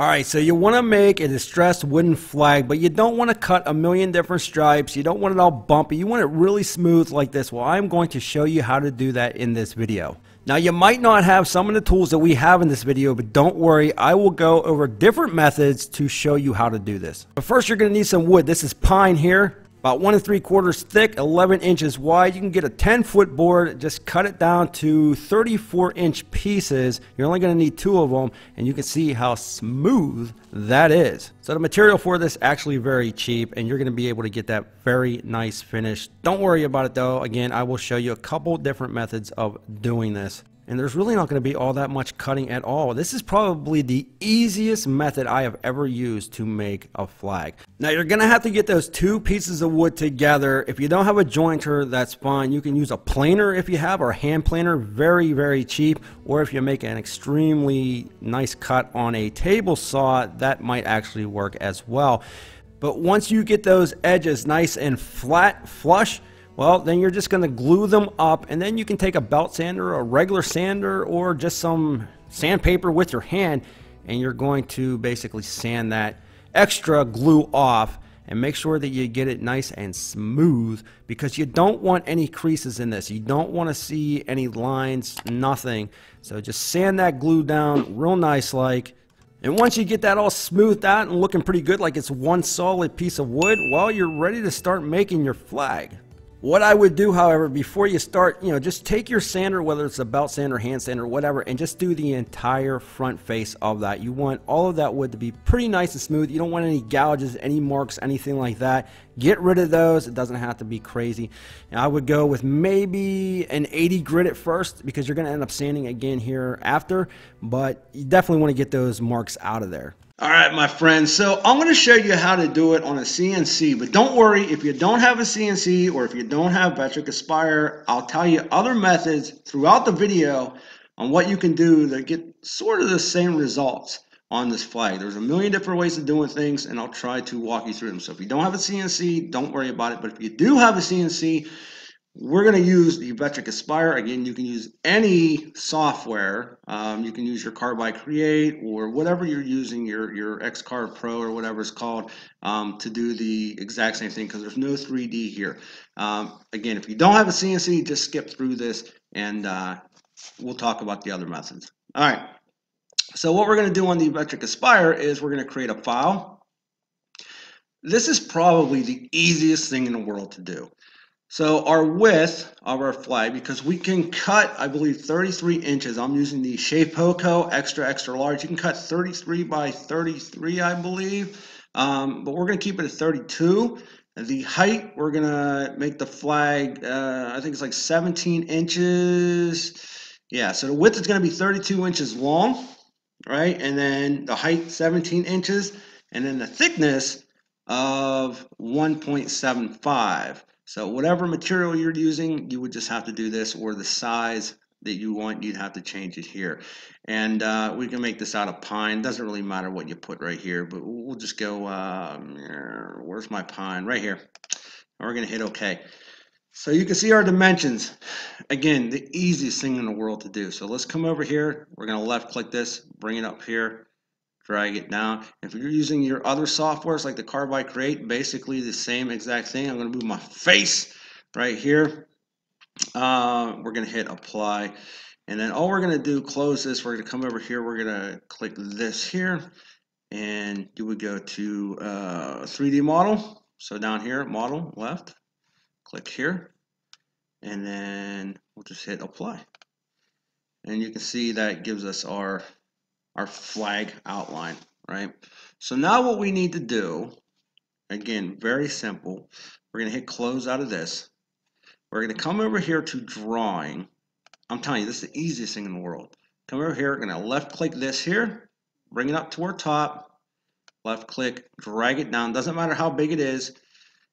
Alright, so you want to make a distressed wooden flag, but you don't want to cut a million different stripes. You don't want it all bumpy. You want it really smooth like this. Well, I'm going to show you how to do that in this video. Now, you might not have some of the tools that we have in this video, but don't worry. I will go over different methods to show you how to do this. But first, you're going to need some wood. This is pine here about one and three quarters thick, 11 inches wide. You can get a 10 foot board, just cut it down to 34 inch pieces. You're only going to need two of them, and you can see how smooth that is. So the material for this actually very cheap, and you're going to be able to get that very nice finish. Don't worry about it though. Again, I will show you a couple different methods of doing this and there's really not going to be all that much cutting at all. This is probably the easiest method I have ever used to make a flag. Now you're going to have to get those two pieces of wood together. If you don't have a jointer, that's fine. You can use a planer if you have, or a hand planer, very, very cheap. Or if you make an extremely nice cut on a table saw, that might actually work as well. But once you get those edges nice and flat, flush, well, then you're just going to glue them up, and then you can take a belt sander, a regular sander, or just some sandpaper with your hand, and you're going to basically sand that extra glue off and make sure that you get it nice and smooth because you don't want any creases in this. You don't want to see any lines, nothing. So just sand that glue down real nice like. And once you get that all smoothed out and looking pretty good like it's one solid piece of wood, well, you're ready to start making your flag. What I would do, however, before you start, you know, just take your sander, whether it's a belt sander, hand sander, whatever, and just do the entire front face of that. You want all of that wood to be pretty nice and smooth. You don't want any gouges, any marks, anything like that. Get rid of those. It doesn't have to be crazy. And I would go with maybe an 80 grit at first because you're going to end up sanding again here after, but you definitely want to get those marks out of there. All right, my friends. So I'm going to show you how to do it on a CNC, but don't worry if you don't have a CNC or if you don't have Vectric Aspire, I'll tell you other methods throughout the video on what you can do to get sort of the same results on this flag. There's a million different ways of doing things, and I'll try to walk you through them. So if you don't have a CNC, don't worry about it. But if you do have a CNC, we're going to use the Vectric Aspire. Again, you can use any software. Um, you can use your Carbide Create or whatever you're using, your, your XCarve Pro or whatever it's called, um, to do the exact same thing because there's no 3D here. Um, again, if you don't have a CNC, just skip through this and uh, we'll talk about the other methods. All right. So what we're going to do on the Vectric Aspire is we're going to create a file. This is probably the easiest thing in the world to do. So our width of our flag, because we can cut, I believe, 33 inches. I'm using the Shapeoko extra, extra large. You can cut 33 by 33, I believe. Um, but we're going to keep it at 32. The height, we're going to make the flag, uh, I think it's like 17 inches. Yeah, so the width is going to be 32 inches long, right? And then the height, 17 inches. And then the thickness of 1.75. So whatever material you're using, you would just have to do this or the size that you want, you'd have to change it here. And uh, we can make this out of pine. Doesn't really matter what you put right here, but we'll just go, um, where's my pine? Right here. And we're gonna hit okay. So you can see our dimensions. Again, the easiest thing in the world to do. So let's come over here. We're gonna left click this, bring it up here drag it down. If you're using your other softwares like the Carbide Create, basically the same exact thing. I'm going to move my face right here. Uh, we're going to hit apply. And then all we're going to do, close this, we're going to come over here, we're going to click this here, and you would go to uh, 3D model. So down here, model, left, click here, and then we'll just hit apply. And you can see that gives us our our flag outline, right? So now what we need to do, again, very simple. We're going to hit close out of this. We're going to come over here to drawing. I'm telling you, this is the easiest thing in the world. Come over here, going to left click this here, bring it up to our top, left click, drag it down. Doesn't matter how big it is.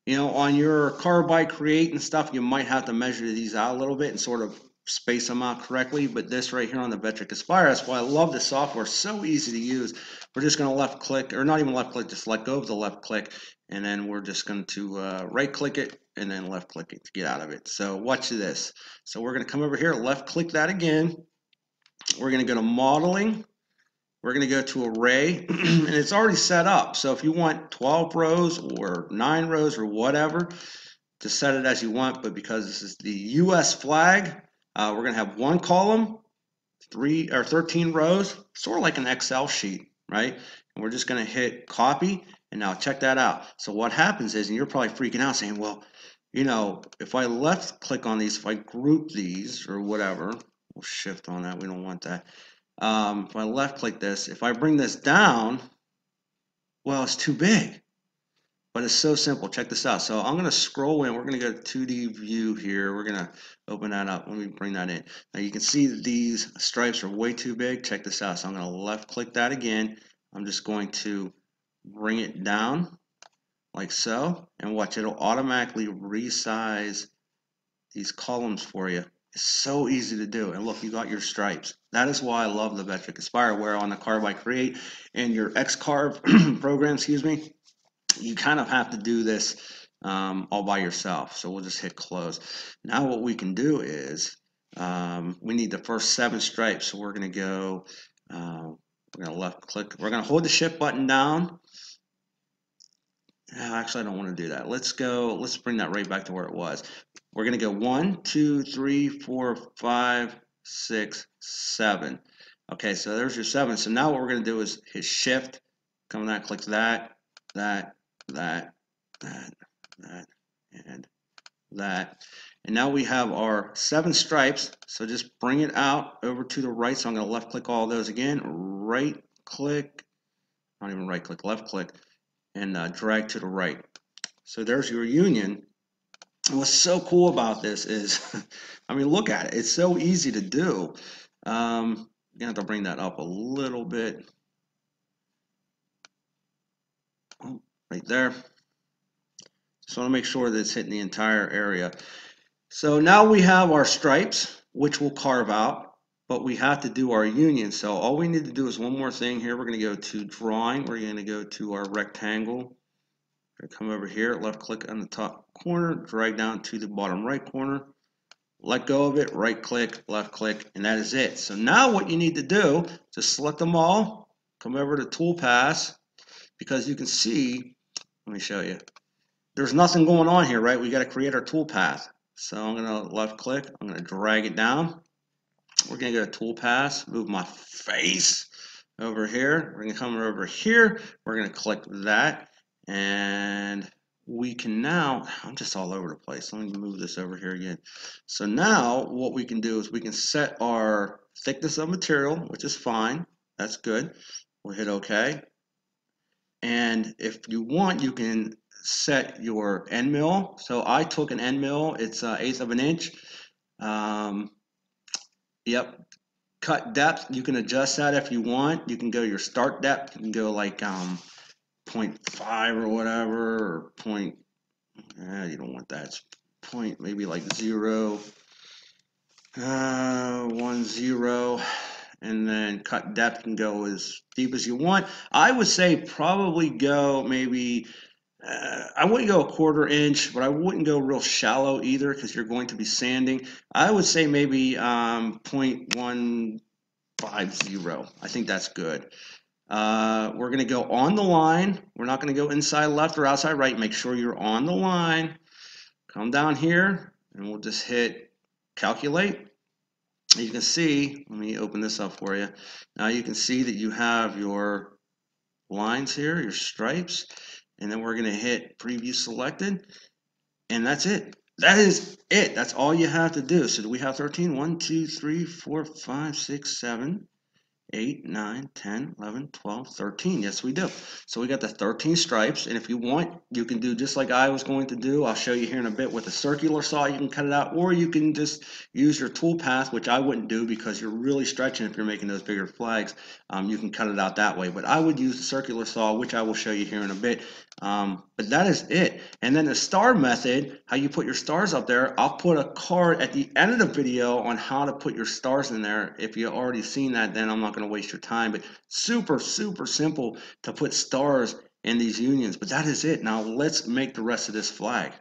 You know, on your Carbide Create and stuff, you might have to measure these out a little bit and sort of space them out correctly, but this right here on the Vectric Aspire, that's why I love this software. so easy to use. We're just going to left click, or not even left click, just let go of the left click, and then we're just going to uh, right click it and then left click it to get out of it. So watch this. So we're going to come over here, left click that again. We're going to go to modeling. we're going to go to array and it's already set up. So if you want 12 rows or 9 rows or whatever, to set it as you want. But because this is the US flag, uh, we're going to have one column, three or 13 rows, sort of like an Excel sheet, right? And we're just going to hit copy. And now check that out. So what happens is, and you're probably freaking out saying, well, you know, if I left click on these, if I group these or whatever, we'll shift on that. We don't want that. Um, if I left click this, if I bring this down, well, it's too big. But it's so simple. Check this out. So I'm going to scroll in. We're going to go to 2D view here. We're going to open that up. Let me bring that in. Now you can see these stripes are way too big. Check this out. So I'm going to left click that again. I'm just going to bring it down like so. And watch, it'll automatically resize these columns for you. It's so easy to do. And look, you got your stripes. That is why I love the Vectric Aspire, where on the Carbide Create and your Xcarve program, excuse me, you kind of have to do this um, all by yourself. So we'll just hit close. Now what we can do is um, we need the first seven stripes. So we're going to go, uh, we're going to left click. We're going to hold the shift button down. Actually, I don't want to do that. Let's go, let's bring that right back to where it was. We're going to go one, two, three, four, five, six, seven. Okay, so there's your seven. So now what we're going to do is hit shift, come that, click that, that, that, that, that, and that. And now we have our seven stripes. So just bring it out over to the right. So I'm going to left click all those again. Right click, not even right click, left click, and uh, drag to the right. So there's your union. And what's so cool about this is, I mean, look at it. It's so easy to do. Um, you have to bring that up a little bit. Oh, right there. Just want to make sure that it's hitting the entire area. So now we have our stripes, which we'll carve out, but we have to do our union. So all we need to do is one more thing here. We're going to go to drawing. We're going to go to our rectangle come over here, left click on the top corner, drag down to the bottom right corner, let go of it, right click, left click, and that is it. So now what you need to do, just select them all, come over to toolpath, because you can see, let me show you, there's nothing going on here, right? We got to create our toolpath. So I'm going to left click, I'm going to drag it down. We're going to go to toolpath, move my face over here. We're going to come over here. We're going to click that and we can now, I'm just all over the place. Let me move this over here again. So now what we can do is we can set our thickness of material, which is fine. That's good. We'll hit OK. And if you want, you can set your end mill. So I took an end mill. It's an eighth of an inch. Um, yep. Cut depth. You can adjust that if you want. You can go your start depth. You can go like um, 0.5 or whatever, or point, eh, you don't want that, it's point maybe like zero, uh, one zero, and then cut depth can go as deep as you want. I would say probably go maybe, uh, I wouldn't go a quarter inch, but I wouldn't go real shallow either because you're going to be sanding. I would say maybe um, 0.150. I think that's good. Uh, we're going to go on the line. We're not going to go inside left or outside right. Make sure you're on the line. Come down here and we'll just hit calculate. You can see, let me open this up for you. Now you can see that you have your lines here, your stripes, and then we're going to hit preview selected, and that's it. That is it. That's all you have to do. So do we have 13? 1, 2, 3, 4, 5, 6, 7, 8, 9, 10, 11, 12, 13. Yes, we do. So we got the 13 stripes. And if you want, you can do just like I was going to do. I'll show you here in a bit with a circular saw. You can cut it out. Or you can just use your tool path, which I wouldn't do because you're really stretching if you're making those bigger flags. Um, you can cut it out that way. But I would use the circular saw, which I will show you here in a bit. Um, but that is it. And then the star method, how you put your stars up there, I'll put a card at the end of the video on how to put your stars in there. If you've already seen that, then I'm not going to waste your time. But super, super simple to put stars in these unions. But that is it. Now let's make the rest of this flag.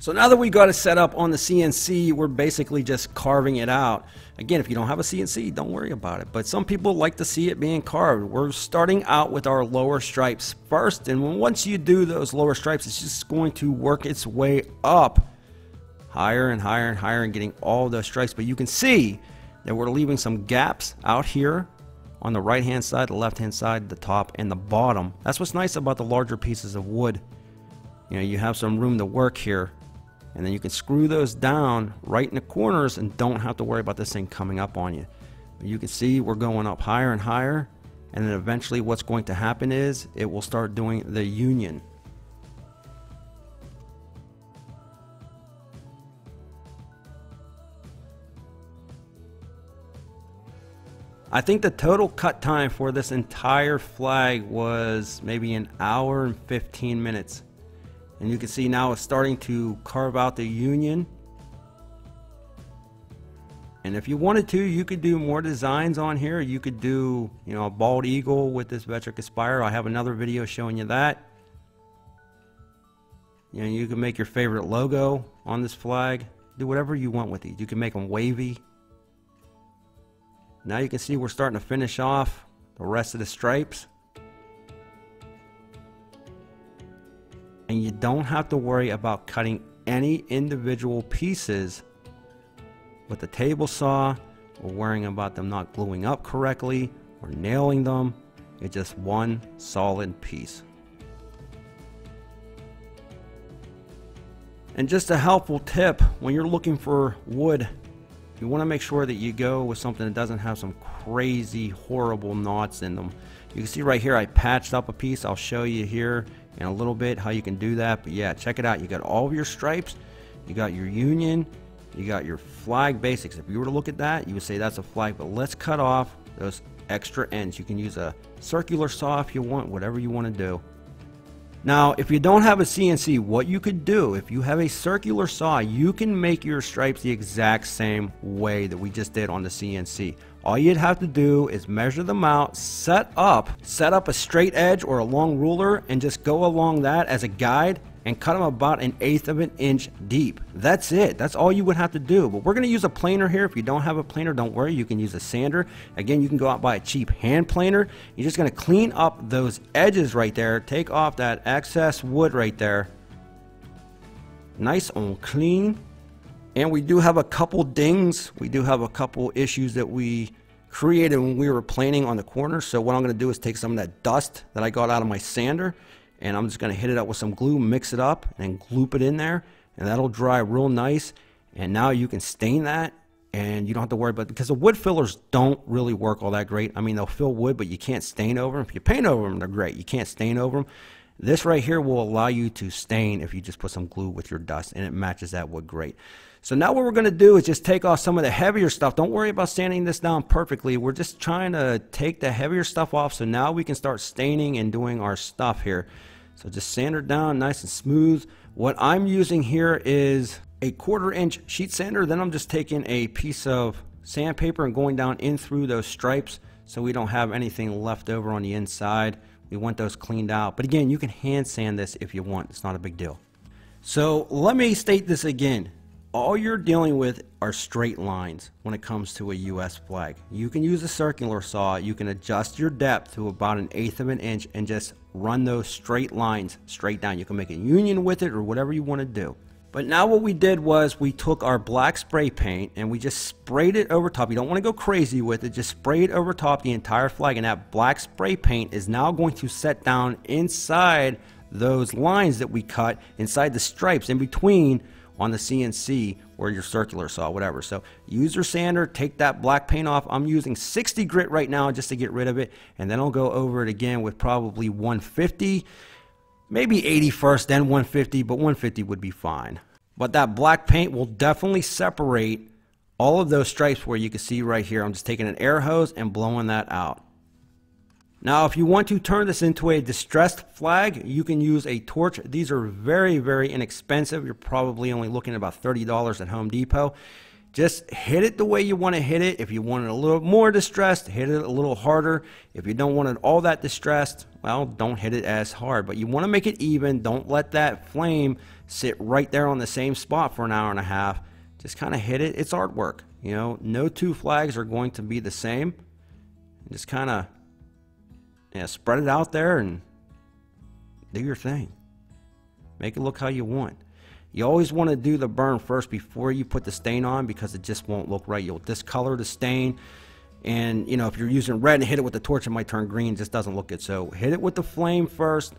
So now that we got it set up on the CNC, we're basically just carving it out. Again, if you don't have a CNC, don't worry about it. But some people like to see it being carved. We're starting out with our lower stripes first. And once you do those lower stripes, it's just going to work its way up higher and higher and higher and getting all those stripes. But you can see that we're leaving some gaps out here on the right hand side, the left hand side, the top, and the bottom. That's what's nice about the larger pieces of wood. You know, you have some room to work here and then you can screw those down right in the corners and don't have to worry about this thing coming up on you. You can see we're going up higher and higher and then eventually what's going to happen is it will start doing the union. I think the total cut time for this entire flag was maybe an hour and 15 minutes. And you can see now it's starting to carve out the union. And if you wanted to, you could do more designs on here. You could do, you know, a bald eagle with this Vectric Aspire. I have another video showing you that. You know, you can make your favorite logo on this flag. Do whatever you want with these. You can make them wavy. Now you can see we're starting to finish off the rest of the stripes. Don't have to worry about cutting any individual pieces with a table saw or worrying about them not gluing up correctly or nailing them. It's just one solid piece. And just a helpful tip when you're looking for wood, you want to make sure that you go with something that doesn't have some crazy, horrible knots in them. You can see right here I patched up a piece. I'll show you here in a little bit how you can do that. But yeah, check it out. You got all of your stripes. You got your union. You got your flag basics. If you were to look at that, you would say that's a flag. But let's cut off those extra ends. You can use a circular saw if you want, whatever you want to do. Now, if you don't have a CNC, what you could do, if you have a circular saw, you can make your stripes the exact same way that we just did on the CNC. All you'd have to do is measure them out, set up, set up a straight edge or a long ruler and just go along that as a guide and cut them about an eighth of an inch deep. That's it. That's all you would have to do. But we're going to use a planer here. If you don't have a planer, don't worry. You can use a sander. Again, you can go out buy a cheap hand planer. You're just going to clean up those edges right there. Take off that excess wood right there. Nice and clean. And we do have a couple dings. We do have a couple issues that we created when we were planing on the corner. So what I'm going to do is take some of that dust that I got out of my sander and I'm just going to hit it up with some glue, mix it up, and gloop it in there. And that'll dry real nice. And now you can stain that and you don't have to worry about because the wood fillers don't really work all that great. I mean, they'll fill wood, but you can't stain over them. If you paint over them, they're great. You can't stain over them. This right here will allow you to stain if you just put some glue with your dust and it matches that wood great. So now what we're going to do is just take off some of the heavier stuff. Don't worry about sanding this down perfectly. We're just trying to take the heavier stuff off so now we can start staining and doing our stuff here. So just sand her down nice and smooth. What I'm using here is a quarter inch sheet sander. Then I'm just taking a piece of sandpaper and going down in through those stripes so we don't have anything left over on the inside. We want those cleaned out. But again, you can hand sand this if you want. It's not a big deal. So let me state this again all you're dealing with are straight lines when it comes to a US flag. You can use a circular saw, you can adjust your depth to about an eighth of an inch and just run those straight lines straight down. You can make a union with it or whatever you want to do. But now what we did was we took our black spray paint and we just sprayed it over top. You don't want to go crazy with it. Just spray it over top the entire flag and that black spray paint is now going to set down inside those lines that we cut inside the stripes in between on the CNC or your circular saw, whatever. So use your sander, take that black paint off. I'm using 60 grit right now just to get rid of it. And then I'll go over it again with probably 150, maybe 80 first, then 150, but 150 would be fine. But that black paint will definitely separate all of those stripes where you can see right here. I'm just taking an air hose and blowing that out. Now, if you want to turn this into a distressed flag, you can use a torch. These are very, very inexpensive. You're probably only looking at about $30 at Home Depot. Just hit it the way you want to hit it. If you want it a little more distressed, hit it a little harder. If you don't want it all that distressed, well, don't hit it as hard. But you want to make it even. Don't let that flame sit right there on the same spot for an hour and a half. Just kind of hit it. It's artwork. You know, no two flags are going to be the same. Just kind of yeah, spread it out there and do your thing. Make it look how you want. You always want to do the burn first before you put the stain on because it just won't look right. You'll discolor the stain. And, you know, if you're using red and hit it with the torch, it might turn green. It just doesn't look good. So hit it with the flame first.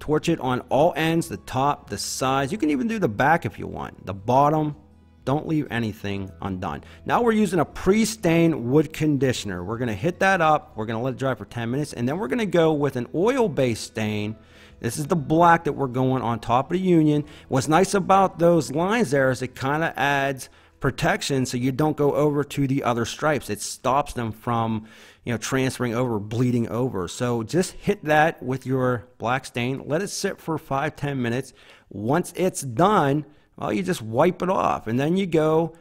Torch it on all ends, the top, the sides. You can even do the back if you want. The bottom. Don't leave anything undone. Now we're using a pre-stained wood conditioner. We're to hit that up. We're to let it dry for 10 minutes. And then we're to go with an oil-based stain this is the black that we're going on top of the union. What's nice about those lines there is it kind of adds protection so you don't go over to the other stripes. It stops them from, you know, transferring over, bleeding over. So just hit that with your black stain. Let it sit for five, 10 minutes. Once it's done, well, you just wipe it off. And then you go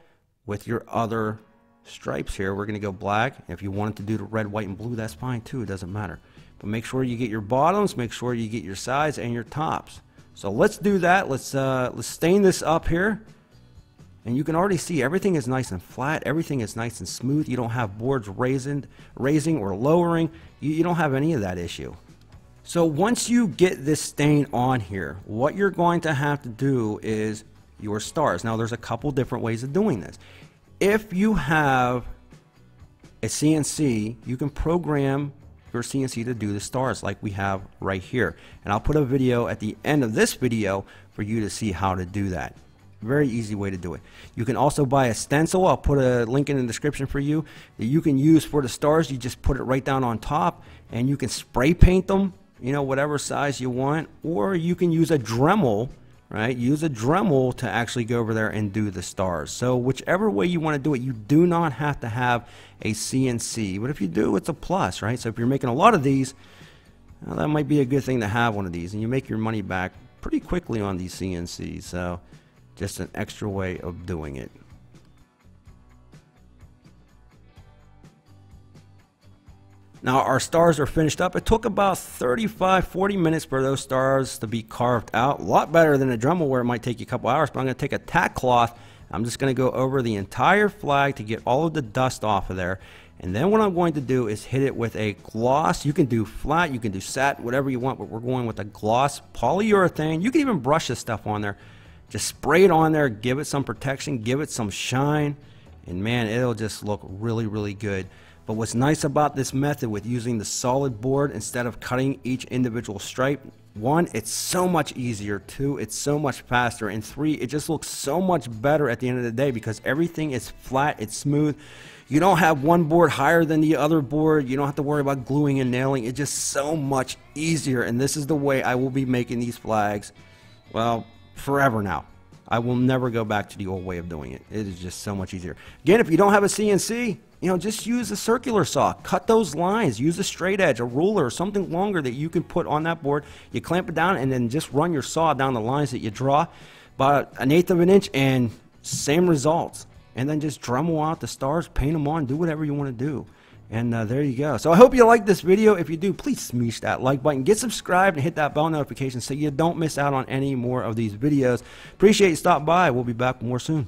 with your other stripes here. We're going to go black. If you wanted to do the red, white, and blue, that's fine too. It doesn't matter. But make sure you get your bottoms, make sure you get your sides and your tops. So let's do that. Let's, uh, let's stain this up here. And you can already see everything is nice and flat. Everything is nice and smooth. You don't have boards raising, raising or lowering. You, you don't have any of that issue. So once you get this stain on here, what you're going to have to do is your stars. Now there's a couple different ways of doing this. If you have a CNC, you can program your CNC to do the stars like we have right here. And I'll put a video at the end of this video for you to see how to do that. Very easy way to do it. You can also buy a stencil. I'll put a link in the description for you that you can use for the stars. You just put it right down on top and you can spray paint them, you know, whatever size you want. Or you can use a Dremel right? Use a Dremel to actually go over there and do the stars. So whichever way you want to do it, you do not have to have a CNC. But if you do, it's a plus, right? So if you're making a lot of these, well, that might be a good thing to have one of these. And you make your money back pretty quickly on these CNCs. So just an extra way of doing it. Now our stars are finished up. It took about 35, 40 minutes for those stars to be carved out. A lot better than a Dremel where it might take you a couple hours, but I'm to take a tack cloth. I'm just going to go over the entire flag to get all of the dust off of there. And then what I'm going to do is hit it with a gloss. You can do flat, you can do satin, whatever you want, but we're going with a gloss polyurethane. You can even brush this stuff on there. Just spray it on there, give it some protection, give it some shine, and man, it'll just look really, really good. But what's nice about this method with using the solid board instead of cutting each individual stripe, one, it's so much easier. Two, it's so much faster. And three, it just looks so much better at the end of the day because everything is flat, it's smooth. You don't have one board higher than the other board. You don't have to worry about gluing and nailing. It's just so much easier. And this is the way I will be making these flags, well, forever now. I will never go back to the old way of doing it. It is just so much easier. Again, if you don't have a CNC, you know, just use a circular saw. Cut those lines. Use a straight edge, a ruler, or something longer that you can put on that board. You clamp it down and then just run your saw down the lines that you draw, about an eighth of an inch, and same results. And then just Dremel out the stars, paint them on, do whatever you want to do. And uh, there you go. So I hope you like this video. If you do, please smash that like button. Get subscribed and hit that bell notification so you don't miss out on any more of these videos. Appreciate you stopping by. We'll be back more soon.